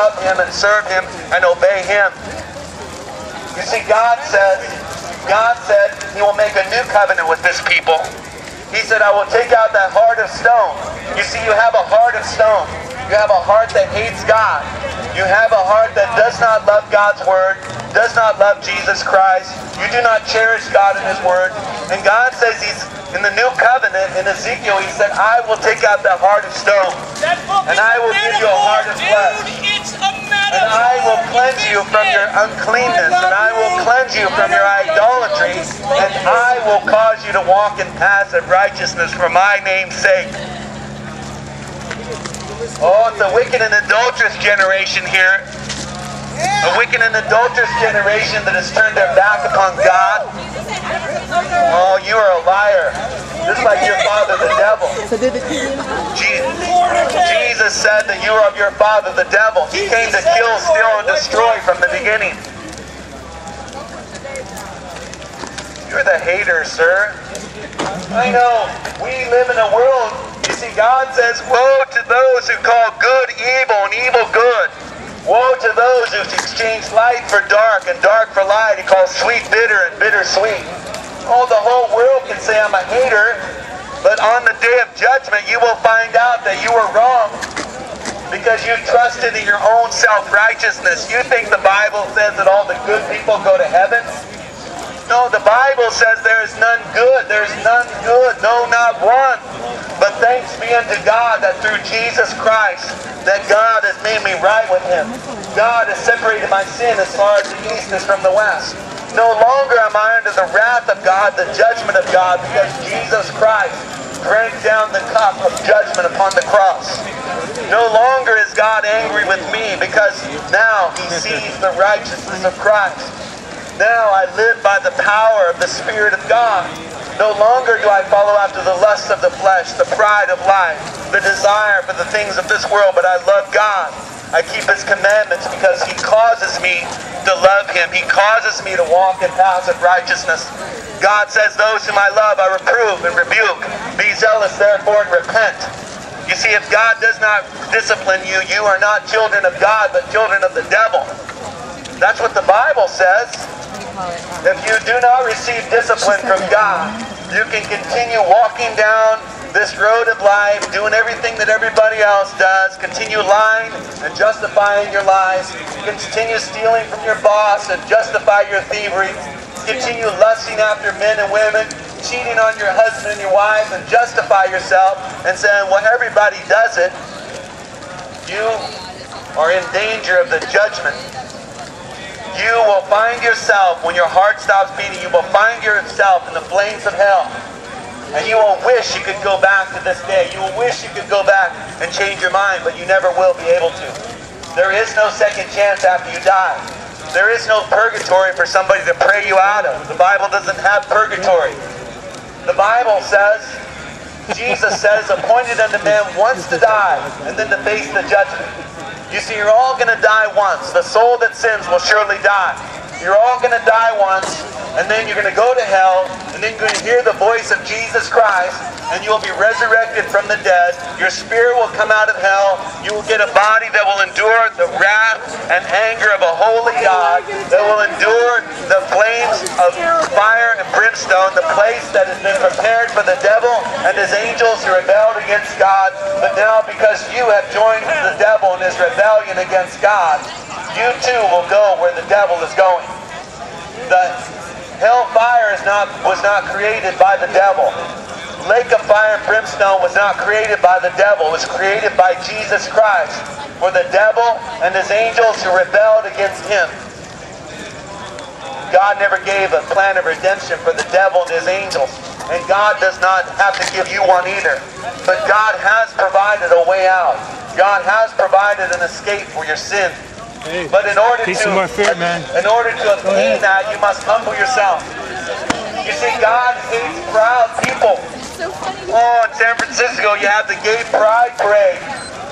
love him and serve him and obey him. You see, God says, God said he will make a new covenant with this people. He said, I will take out that heart of stone. You see, you have a heart of stone. You have a heart that hates God. You have a heart that does not love God's word, does not love Jesus Christ. You do not cherish God and his word. And God says he's in the new covenant in Ezekiel, he said, I will take out that heart of stone. And I will give you a heart of flesh. And I will cleanse you from your uncleanness, and I will cleanse you from your idolatry, and I will cause you to walk in paths of righteousness for my name's sake. Oh, it's a wicked and adulterous generation here. A wicked and adulterous generation that has turned their back upon God. Oh, you are a liar. Just like your father, the devil. Jesus, Jesus said that you are of your father, the devil. He came to kill, steal, and destroy from the beginning. You're the hater, sir. I know. We live in a world. You see, God says, Woe to those who call good evil and evil good. Woe to those who exchange light for dark and dark for light. He calls sweet bitter and bitter sweet. Oh, the whole world can say I'm a hater, but on the day of judgment, you will find out that you were wrong because you trusted in your own self-righteousness. You think the Bible says that all the good people go to heaven? No, the Bible says there is none good. There's none good. No, not one. But thanks be unto God that through Jesus Christ, that God has made me right with him. God has separated my sin as far as the east is from the west. No longer am I under the wrath of God, the judgment of God, because Jesus Christ drank down the cup of judgment upon the cross. No longer is God angry with me because now he sees the righteousness of Christ. Now I live by the power of the Spirit of God. No longer do I follow after the lust of the flesh, the pride of life, the desire for the things of this world, but I love God. I keep his commandments because he causes me to love him. He causes me to walk in paths of righteousness. God says, Those whom I love, I reprove and rebuke. Be zealous, therefore, and repent. You see, if God does not discipline you, you are not children of God, but children of the devil. That's what the Bible says. If you do not receive discipline from God, you can continue walking down this road of life, doing everything that everybody else does, continue lying and justifying your lies, continue stealing from your boss and justify your thievery, continue lusting after men and women, cheating on your husband and your wife and justify yourself and saying, well, everybody does it, you are in danger of the judgment you will find yourself, when your heart stops beating, you will find yourself in the flames of hell. And you will wish you could go back to this day. You will wish you could go back and change your mind, but you never will be able to. There is no second chance after you die. There is no purgatory for somebody to pray you out of. The Bible doesn't have purgatory. The Bible says, Jesus says, appointed unto man once to die and then to face the judgment. You see, you're all going to die once. The soul that sins will surely die. You're all going to die once, and then you're going to go to hell, and then you're going to hear the voice of Jesus Christ, and you'll be resurrected from the dead. Your spirit will come out of hell. You will get a body that will endure the wrath and anger of a holy God, that will endure the flames of fire and brimstone, the place that has been prepared for the devil and his angels who rebelled against God. But now, because you have joined the devil in his rebellion against God, you too will go where the devil is going. The hellfire is not, was not created by the devil. Lake of fire and brimstone was not created by the devil. It was created by Jesus Christ. For the devil and his angels who rebelled against him. God never gave a plan of redemption for the devil and his angels. And God does not have to give you one either. But God has provided a way out. God has provided an escape for your sin. Hey, But in order to fear, man. in order to obtain that, you must humble yourself. You see, God hates proud people. Oh, in San Francisco, you have the Gay Pride Parade.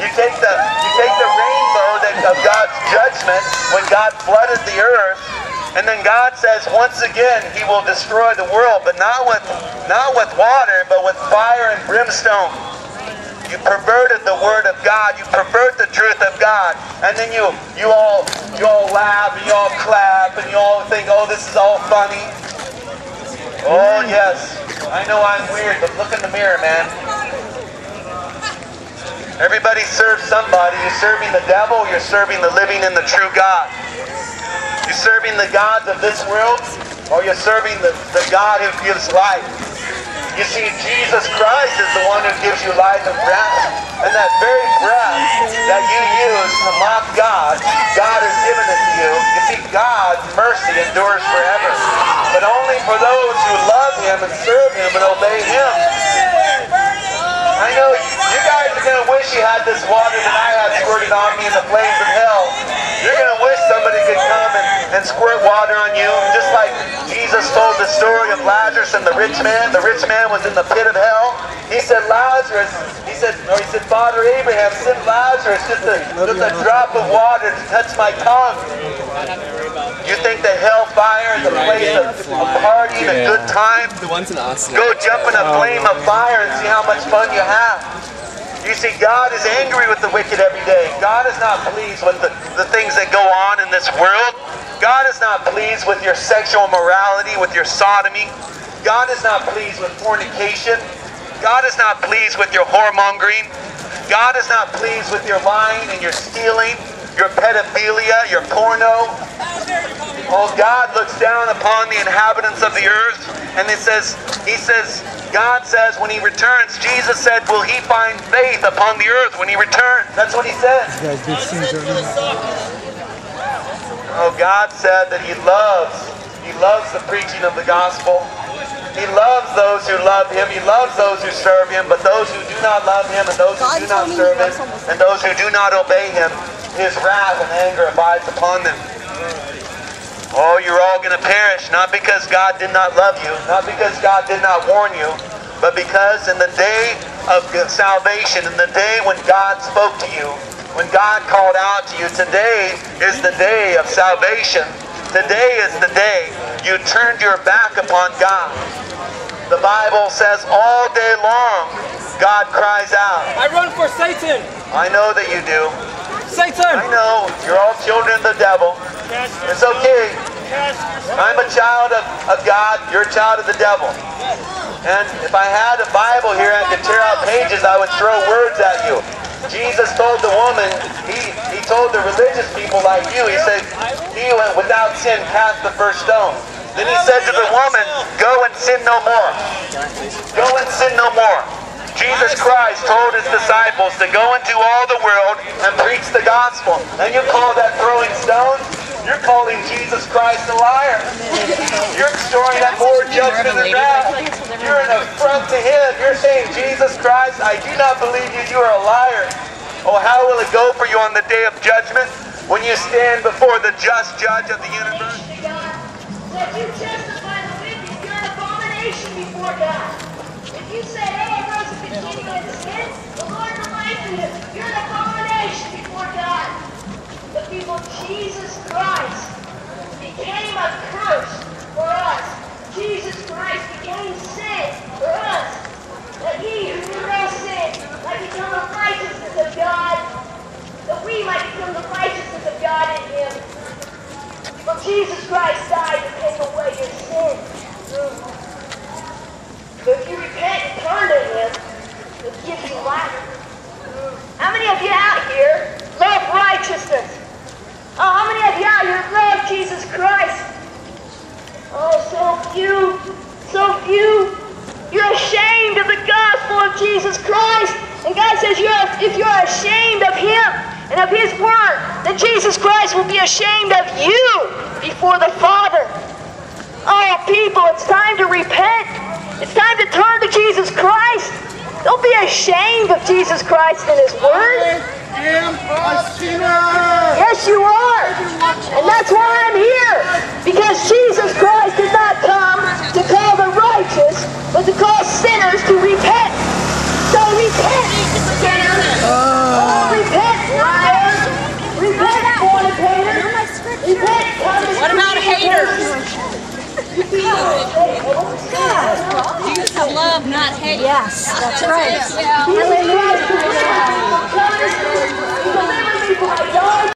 You take the you take the rainbow that, of God's judgment when God flooded the earth, and then God says once again He will destroy the world, but not with not with water, but with fire and brimstone. You perverted the word of God. You pervert the truth of God. And then you you all you all laugh and you all clap and you all think, oh, this is all funny. Oh yes. I know I'm weird, but look in the mirror, man. Everybody serves somebody. You're serving the devil, you're serving the living and the true God. You're serving the gods of this world, or you're serving the, the God who gives life. You see, Jesus Christ is the one who gives you life and breath. And that very breath that you use to mock God, God has given it to you. You see, God's mercy endures forever. But only for those who love Him and serve Him and obey Him. I know you guys are going to wish you had this water that I had squirted on me in the flames of hell. You're going to wish somebody could come and, and squirt water on you, just like Jesus told the story of Lazarus and the rich man. The rich man was in the pit of hell. He said, Lazarus, he said, or he said, Father Abraham, send Lazarus just a, just a drop of water to touch my tongue. You think that hellfire is a place of a party and a good time? The ones in Austin. Go jump in a flame of fire and see how much fun you have. You see, God is angry with the wicked every day. God is not pleased with the, the things that go on in this world. God is not pleased with your sexual morality, with your sodomy. God is not pleased with fornication. God is not pleased with your whoremongering. God is not pleased with your lying and your stealing, your pedophilia, your porno. Oh, God looks down upon the inhabitants of the earth, and he says, He says, God says when He returns, Jesus said, Will He find faith upon the earth when He returns? That's what He says. guys did scenes earlier. Oh, God said that He loves, He loves the preaching of the gospel. He loves those who love Him. He loves those who serve Him. But those who do not love Him and those who do not serve Him and those who do not obey Him, His wrath and anger abides upon them. Oh, you're all going to perish, not because God did not love you, not because God did not warn you, but because in the day of salvation, and the day when God spoke to you, when God called out to you, today is the day of salvation. Today is the day you turned your back upon God. The Bible says all day long, God cries out. I run for Satan. I know that you do. Satan. I know you're all children of the devil. It's okay. I'm a child of, of God. You're a child of the devil. And if I had a Bible here, I could tear out pages. I would throw words at you. Jesus told the woman, he, he told the religious people like you, he said, he went without sin cast the first stone. Then he said to the woman, go and sin no more. Go and sin no more. Jesus Christ told his disciples to go into all the world and preach the gospel. And you call that throwing stones? You're calling Jesus Christ a liar. You're storing up more judgment and wrath. You're an affront to him. You're saying, Jesus Christ, I do not believe you. You are a liar. Oh, how will it go for you on the day of judgment when you stand before the just judge of the universe? That you testify the wicked, you're an abomination before God. If you say, hey, I rose at the beginning of the sin, the Lord reminded you, you're an abomination before God. The people of Jesus Christ became a curse for us. Jesus Christ became sin for us. That he who knew no sin might become the righteousness of God. That we might become the righteousness of God in him. Well, Jesus Christ died to take away your sin. So if you repent and turn to Him, He'll give you life. How many of you out here love righteousness? Oh, how many of you out here love Jesus Christ? Oh, so few, so few. You're ashamed of the gospel of Jesus Christ. And God says, you're, if you're ashamed of Him and of His word, Jesus Christ will be ashamed of you before the Father. Oh, people, it's time to repent. It's time to turn to Jesus Christ. Don't be ashamed of Jesus Christ and His word. Yes, you are. And that's why I'm here. Because Jesus Christ did not come to call the righteous, but to call sinners to repent. Yes, that's right. Hallelujah.